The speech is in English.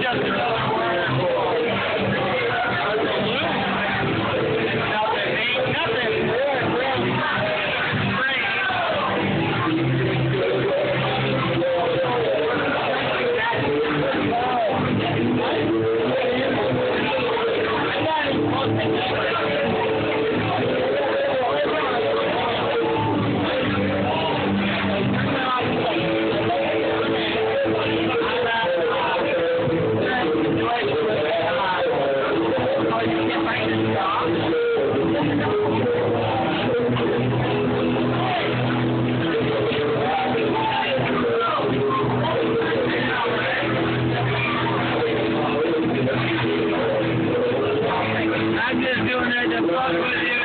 Gel. I'm just doing that to fuck with you.